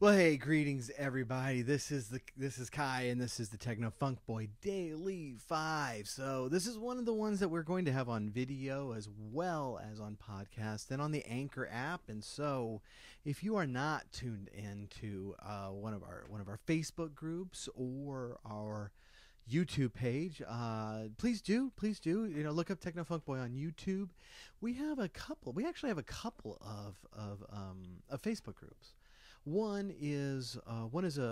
Well, hey, greetings everybody. This is the this is Kai and this is the Techno Funk Boy Daily 5. So, this is one of the ones that we're going to have on video as well as on podcast and on the Anchor app. And so, if you are not tuned into uh, one of our one of our Facebook groups or our YouTube page. Uh, please do, please do. You know, look up Techno Funk Boy on YouTube. We have a couple. We actually have a couple of of um, of Facebook groups. One is uh, one is a,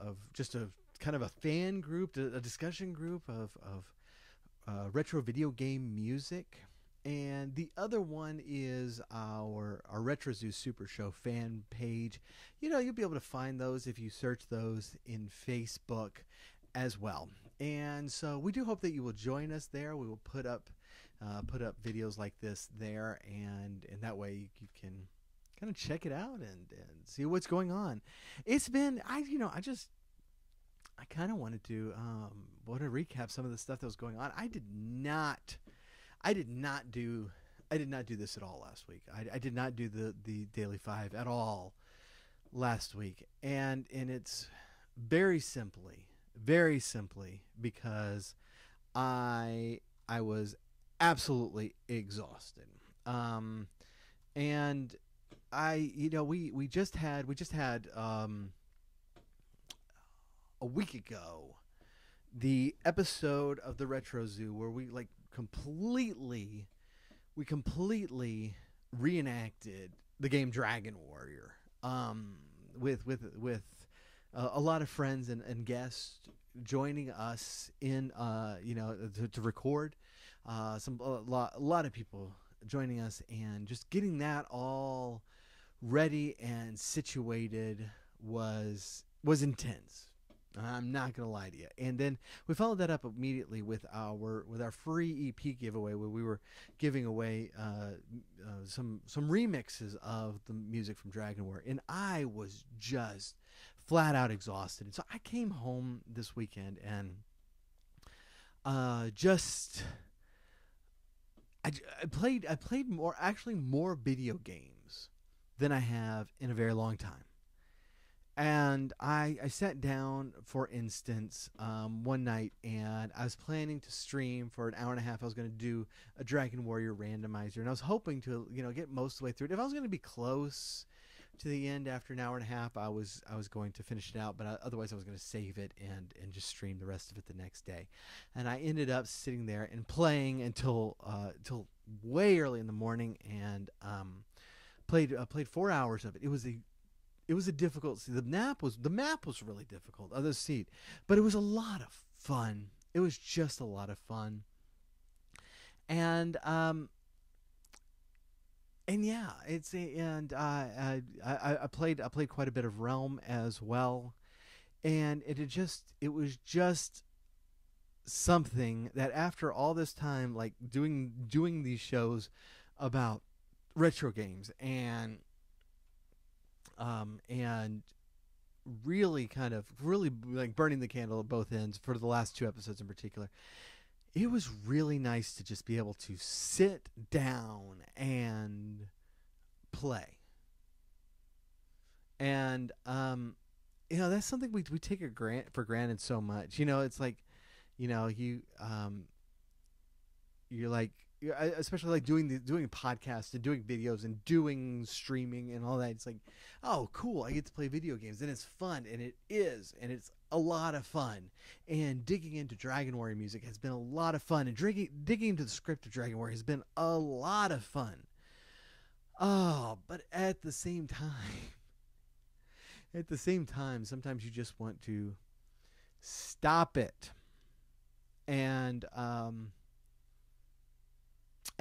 a of just a kind of a fan group, a discussion group of of uh, retro video game music. And the other one is our our Retro Zoo Super Show fan page. You know, you'll be able to find those if you search those in Facebook as well. And so we do hope that you will join us there. We will put up uh, put up videos like this there, and and that way you, you can kind of check it out and and see what's going on. It's been I you know I just I kind of wanted to um, want to recap some of the stuff that was going on. I did not I did not do I did not do this at all last week. I, I did not do the the daily five at all last week, and and it's very simply very simply because I I was absolutely exhausted. Um, and I you know we we just had we just had um, a week ago the episode of the Retro Zoo where we like completely we completely reenacted the game Dragon Warrior um, with with with uh, a lot of friends and, and guests joining us in uh, you know to, to record uh, some a lot, a lot of people joining us and just getting that all ready and situated was was intense I'm not gonna lie to you. And then we followed that up immediately with our with our free EP giveaway, where we were giving away uh, uh, some some remixes of the music from Dragon War, and I was just flat out exhausted. And so I came home this weekend and uh, just I, I played I played more actually more video games than I have in a very long time and I, I sat down, for instance, um, one night, and I was planning to stream for an hour and a half. I was going to do a Dragon Warrior randomizer, and I was hoping to, you know, get most of the way through it. If I was going to be close to the end after an hour and a half, I was I was going to finish it out, but I, otherwise I was going to save it and and just stream the rest of it the next day. And I ended up sitting there and playing until uh, until way early in the morning, and um, played uh, played four hours of it. It was a it was a difficult. The map was the map was really difficult. Other seat, but it was a lot of fun. It was just a lot of fun, and um, and yeah, it's a and uh, I, I I played I played quite a bit of Realm as well, and it just it was just something that after all this time like doing doing these shows about retro games and um, and really kind of really like burning the candle at both ends for the last two episodes in particular. It was really nice to just be able to sit down and play. And um, you know that's something we we take a grant for granted so much. You know, it's like, you know, you um, you're like especially like doing the doing podcasts and doing videos and doing streaming and all that it's like oh cool i get to play video games and it's fun and it is and it's a lot of fun. And digging into dragon warrior music has been a lot of fun and digging, digging into the script of dragon warrior has been a lot of fun. Oh but at the same time at the same time sometimes you just want to stop it. And um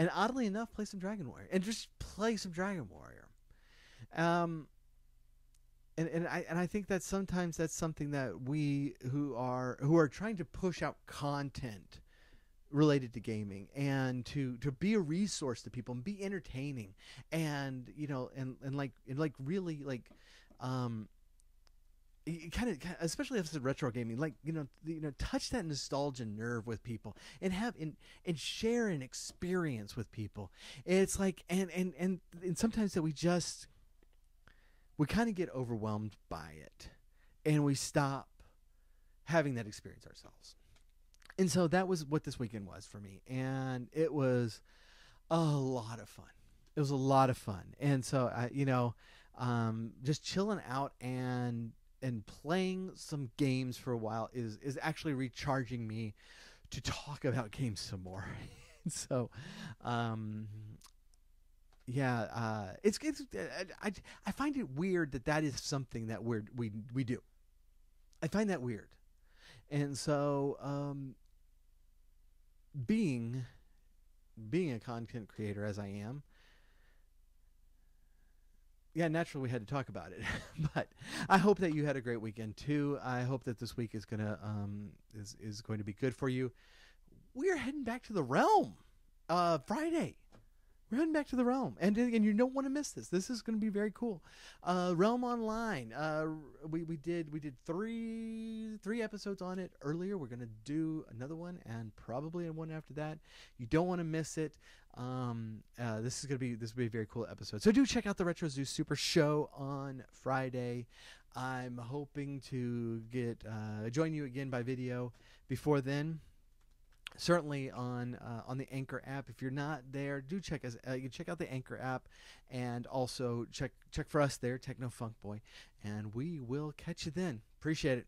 and oddly enough, play some Dragon Warrior and just play some Dragon Warrior. Um, and and I and I think that sometimes that's something that we who are who are trying to push out content related to gaming and to to be a resource to people and be entertaining and you know and and like and like really like um kind of especially if it's retro gaming like you know you know touch that nostalgia nerve with people and have and and share an experience with people it's like and and and, and sometimes that we just we kind of get overwhelmed by it and we stop having that experience ourselves. And so that was what this weekend was for me. And it was a lot of fun. It was a lot of fun. And so, I, you know, um, just chilling out and and playing some games for a while is is actually recharging me to talk about games some more. so, um, yeah, uh, it's it's I, I find it weird that that is something that we we we do. I find that weird, and so um, being being a content creator as I am, yeah, naturally we had to talk about it. but I hope that you had a great weekend too. I hope that this week is gonna um, is is going to be good for you. We're heading back to the realm uh, Friday. We're heading back to the realm, and and you don't want to miss this. This is going to be very cool. Uh, realm Online. Uh, we we did we did three three episodes on it earlier. We're going to do another one, and probably one after that. You don't want to miss it. Um, uh, this is gonna be this will be a very cool episode. So do check out the Retro Zoo Super Show on Friday. I'm hoping to get uh, join you again by video before then certainly on uh, on the Anchor app. If you're not there, do check us. Uh, you check out the Anchor app, and also check check for us there, Techno Funk Boy, and we will catch you then. Appreciate it.